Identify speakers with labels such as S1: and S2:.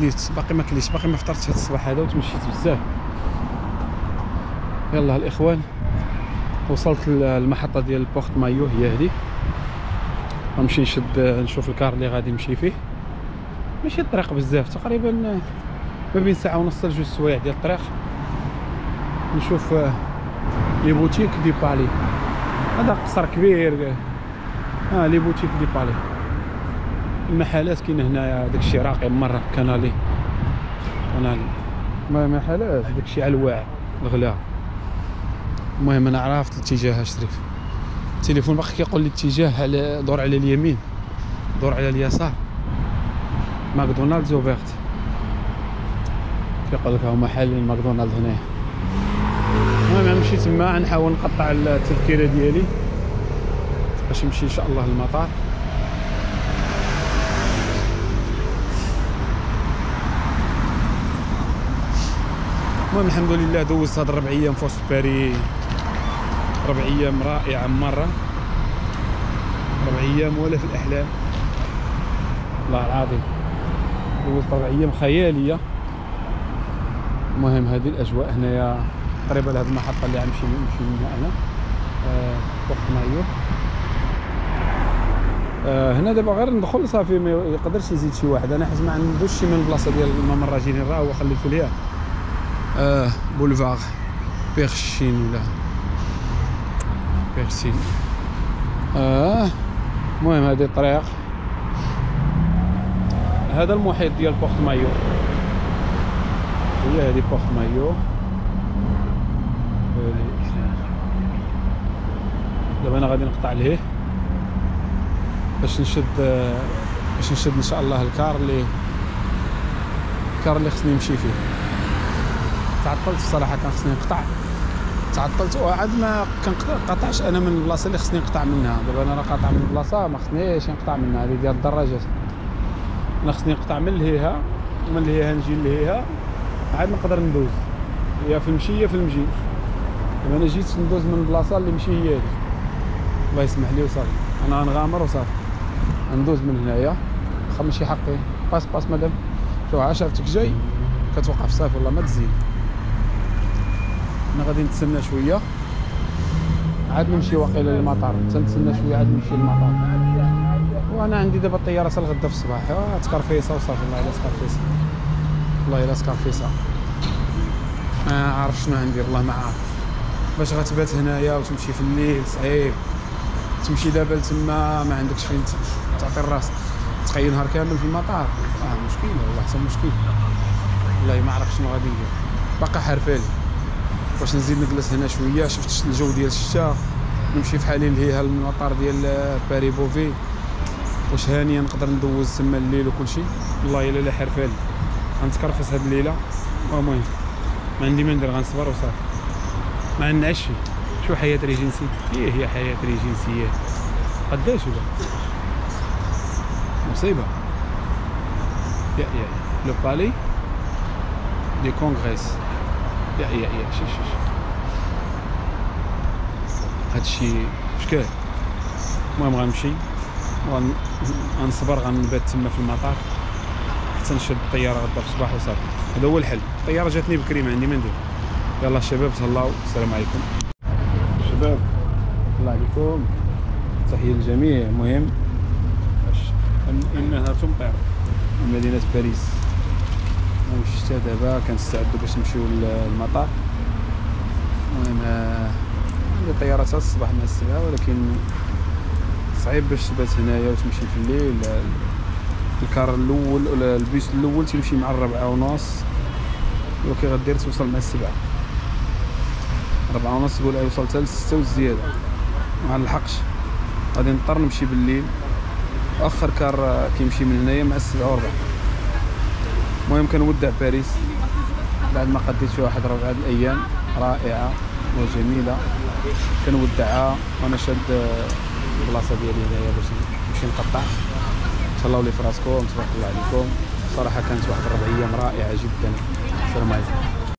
S1: كليت باقي ما كليتش باقي ما فطرتش هاد الصباح هذا وتمشيت بزاف. يلا الإخوان وصلت للمحطه ديال بورت مايو هي هذه. غنمشي نشد نشوف الكار اللي غادي نمشي فيه. ماشي الطريق بزاف تقريبا ما بين ساعة ونص لجوج سوايع ديال الطريق. نشوف آه، les boutiques du Palais. هذا قصر كبير. آه les boutiques du Palais. المحلات كاين هنايا داكشي راقي مرة كنالي كنالي ما محلات داكشي على الواعر الغلا المهم أنا عرفت الاتجاه شريف. التليفون باقي كيقول لي اتجاه على دور على اليمين. دور على اليسار. ماكدونالدز أوفيرت. كيقول لك هو محل ماكدونالدز هنايا. المهم نمشي تما نحاول نقطع التذكره ديالي. باش نمشي إن شاء الله للمطار. المهم الحمد لله دوزت هاد الربع أيام في وسط باري ربع أيام رائعة مرة. ربع أيام ولا في الأحلام. والله العظيم. دوزت ربع أيام خيالية. المهم هذه الأجواء هنايا قريبة لهذه المحطة اللي غنمشي نمشي منها أنا. آه وقت مايو آه هنا دابا غير ندخل صافي ما يقدرش يزيد شي واحد. أنا حيت ما عندوش شي من البلاصة ديال الممر راجلين راه هو خليته ليها آه بولفار بيرشين ولا بيرسين آه المهم هذه الطريق. هذا المحيط ديال بورت مايو. هي هذه بورت مايو. دابا أنا غادي نقطع لهيه باش نشد باش نشد إن شاء الله الكار اللي الكار اللي خصني نمشي فيه. تعطلت الصراحة كان خصني نقطع. تعطلت وعاد ما كنقطعش أنا من البلاصة اللي خصني نقطع منها. دابا أنا راه قاطع من البلاصة ما خصنيش نقطع منها. هذه ديال الدراجات أنا خصني نقطع من لهيها من لهيها نجي لهيها. عاد نقدر ندوز. يا في المشي يا في المجي. دابا أنا جيت ندوز من البلاصة اللي مشي هي هذه. الله يسمح لي وصافي. أنا غنغامر وصافي. ندوز من هنايا. واخا ماشي حقي. passe passe madame. شوف عشرتك جاي. كتوقف صافي والله ما تزيد. أنا غادي نتسنى شوية. عاد نمشي واقيلا للمطار. تنتسنى شوية عاد نمشي للمطار. وأنا عندي دابا الطيارة حتى الغدا في الصباح. آه تكرفيصه وصافي. الله الا تكرفيصه والله الا تكرفيصه ما عارف شنو غندير الله ما عارف. باش غتبات هنايا وتمشي في الليل صعيب. تمشي دابا لتما ما عندكش فين تعطي الراس. تقي نهار كامل في المطار. آه مشكل والله حتى مشكل. والله ما عرف شنو غادي ندير باقا حرفالي واش نزيد نجلس هنا شوية. شفت الجو ديال الشتا نمشي في حالي لهيها المطار ديال باري بوفي واش هانية نقدر ندوز تما الليل وكل شيء؟ والله إلا لا حرفالي غنتكرفس هاد الليلة. المهم ما عندي ما ندير غنصبر وصافي. ما نعش شو حياة ريجنسي هي هي حياة ريجنسية. قداش ولا؟ مصيبة. يا يا لو بالي دي كونغريس يا يا يا شي شي هادشي شكال المهم غنمشي. غنصبر غنبات تما في المطار. حتى نشد الطيارة غدا في الصباح وصافي. هذا هو الحل. الطيارة جاتني بكري ما عندي ما ندير يلا الشباب تهلاو. السلام عليكم. شباب الله عليكم. تحية للجميع. المهم إنها تمطر. مدينه باريس. الشتا دابا كنستعدوا باش نمشيو للمطار. المهم عندي طيارة حتى الصباح مع السبعة ولكن صعيب باش تبات هنايا وتمشي في الليل. الكار الأول ولا البيس الأول تيمشي مع الربعة ونص وكي غدير توصل مع السبعة. ربعة ونص تقول يوصل حتى لستة وزيادة. ما نلحقش. غادي نضطر نمشي بالليل. آخر كار كيمشي من هنايا مع السبعة وربع المهم كنودع باريس بعد ما قضيت فيها واحد ربعة الأيام. رائعة وجميلة. كنودعها وأنا شاد البلاصة ديالي هنايا باش نمشي نقطع. تهلاو لي فراسكم تبارك الله عليكم. صراحة كانت واحد الربع أيام رائعة جدا. السلام عليكم.